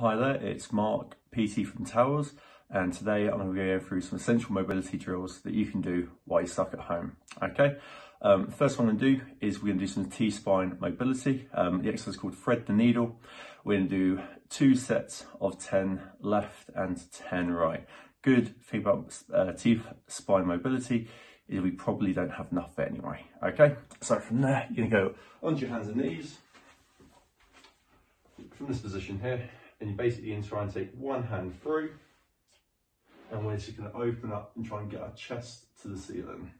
Hi there, it's Mark PT from Towers and today I'm going to go through some essential mobility drills that you can do while you're stuck at home. Okay, um, first one I'm going to do is we're going to do some T-spine mobility. Um, the exercise is called thread the needle. We're going to do two sets of 10 left and 10 right. Good thing about uh, T-spine mobility is we probably don't have enough of it anyway. Okay, so from there you're going to go onto your hands and knees from this position here and you're basically going to try and take one hand through and we're just going to open up and try and get our chest to the ceiling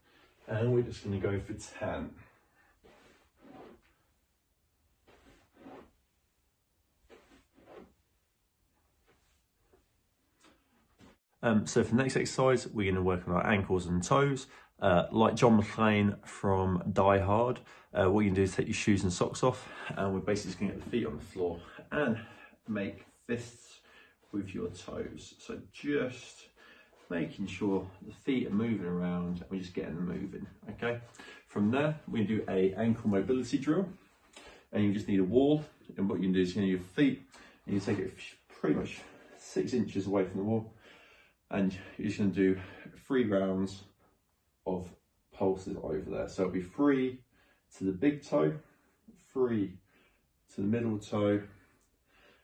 and we're just going to go for 10 Um, so for the next exercise, we're going to work on our ankles and toes. Uh, like John McClane from Die Hard, uh, what you can do is take your shoes and socks off, and we're basically just going to get the feet on the floor and make fists with your toes. So just making sure the feet are moving around we're just getting them moving, okay? From there, we do a ankle mobility drill and you just need a wall and what you can do is you need your feet and you take it pretty much six inches away from the wall and you're just gonna do three rounds of pulses over there. So it'll be three to the big toe, three to the middle toe,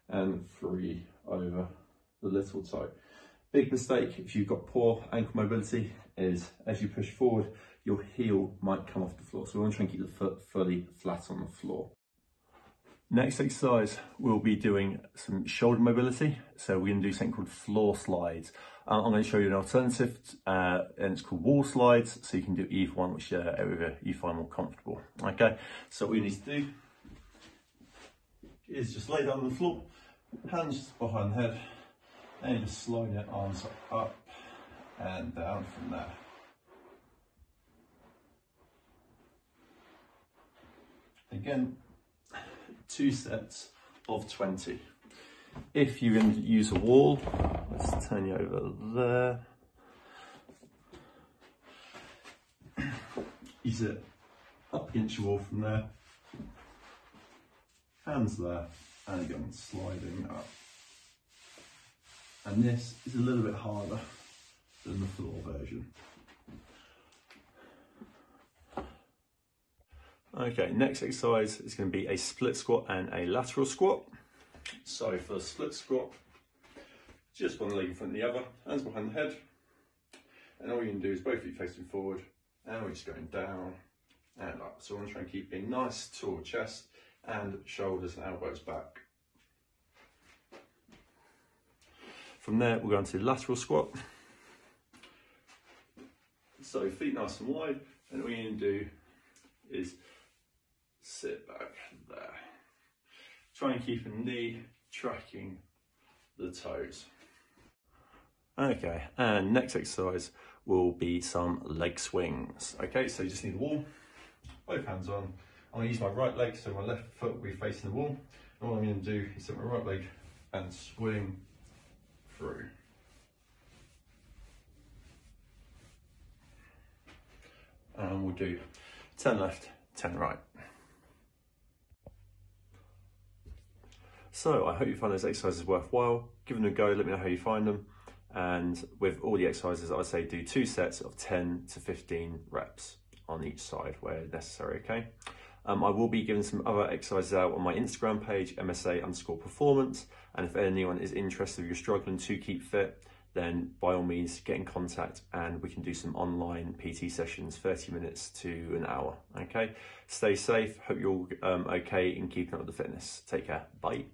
and three over the little toe. Big mistake if you've got poor ankle mobility is as you push forward, your heel might come off the floor. So we want to try and keep the foot fully flat on the floor. Next exercise, we'll be doing some shoulder mobility. So we're going to do something called floor slides. Uh, I'm going to show you an alternative, uh, and it's called wall slides. So you can do either one, which uh, you find more comfortable. Okay, so what you need to do is just lay down on the floor, hands behind the head, and just slide your arms up and down from there. Again, two sets of 20. If going to use a wall, let's turn you over there. Use it up against your wall from there hands there, and again sliding up. And this is a little bit harder than the floor version. Okay, next exercise is going to be a split squat and a lateral squat. So for the split squat, just one leg in front of the other, hands behind the head. And all you can do is both feet facing forward, and we're just going down and up. So I want to try and keep a nice tall chest and shoulders and elbows back. From there, we're going to lateral squat. So feet nice and wide, and all you need to do is sit back there. Try and keep a knee tracking the toes. Okay, and next exercise will be some leg swings. Okay, so you just need a wall, both hands on, I'm going to use my right leg, so my left foot will be facing the wall. And what I'm going to do is set my right leg and swing through. And we'll do 10 left, 10 right. So I hope you find those exercises worthwhile. Give them a go, let me know how you find them. And with all the exercises, I say do two sets of 10 to 15 reps on each side where necessary, okay? Um, I will be giving some other exercises out on my Instagram page, MSA underscore performance. And if anyone is interested, if you're struggling to keep fit, then by all means get in contact and we can do some online PT sessions, 30 minutes to an hour. Okay, stay safe. Hope you're all um, okay in keeping up with the fitness. Take care. Bye.